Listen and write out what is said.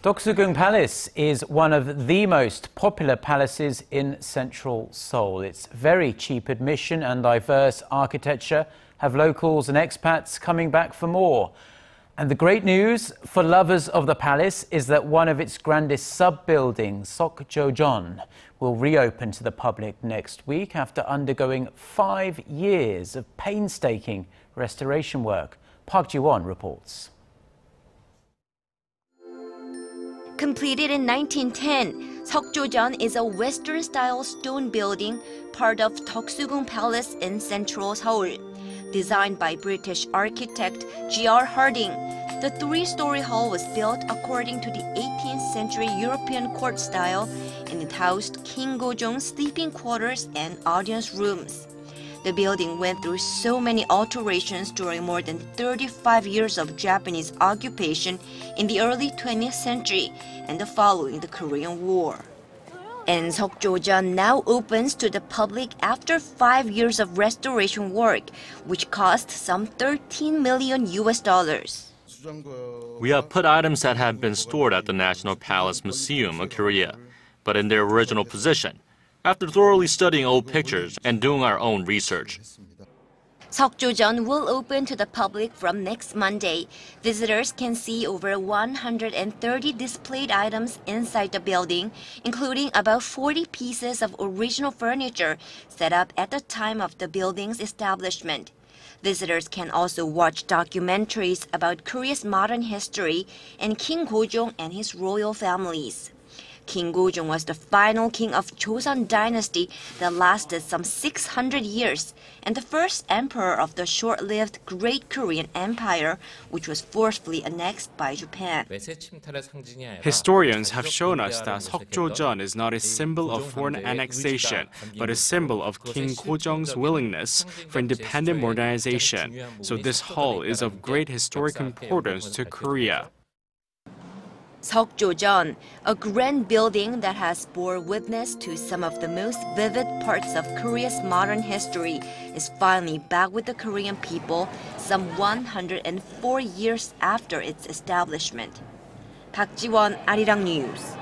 Deoksugung Palace is one of the most popular palaces in central Seoul. Its very cheap admission and diverse architecture have locals and expats coming back for more. And the great news for lovers of the palace is that one of its grandest sub-buildings, Seokjojeon, will reopen to the public next week after undergoing five years of painstaking restoration work. Park Ji-won reports. Completed in 1910, Seokjojeon is a Western-style stone building, part of Deoksugung Palace in central Seoul. Designed by British architect G.R. Harding, the three-story hall was built according to the 18th century European court style and it housed King Gojong's sleeping quarters and audience rooms. The building went through so many alterations during more than 35 years of Japanese occupation in the early 20th century and following the Korean War. And Seokjojeon now opens to the public after five years of restoration work, which cost some 13 million US dollars. We have put items that have been stored at the National Palace Museum of Korea, but in their original position after thoroughly studying old pictures and doing our own research. Seokjojeon will open to the public from next Monday. Visitors can see over 130 displayed items inside the building, including about 40 pieces of original furniture set up at the time of the building's establishment. Visitors can also watch documentaries about Korea's modern history and King Gojong and his royal families. King Gojong was the final king of Joseon dynasty that lasted some 600 years and the first emperor of the short-lived Great Korean Empire, which was forcefully annexed by Japan. Historians have shown us that Seokjojeon is not a symbol of foreign annexation, but a symbol of King Gojong's willingness for independent modernization. So this hall is of great historic importance to Korea. Seokjojeon, a grand building that has bore witness to some of the most vivid parts of Korea's modern history, is finally back with the Korean people some 104 years after its establishment. Park Ji-won, Arirang News.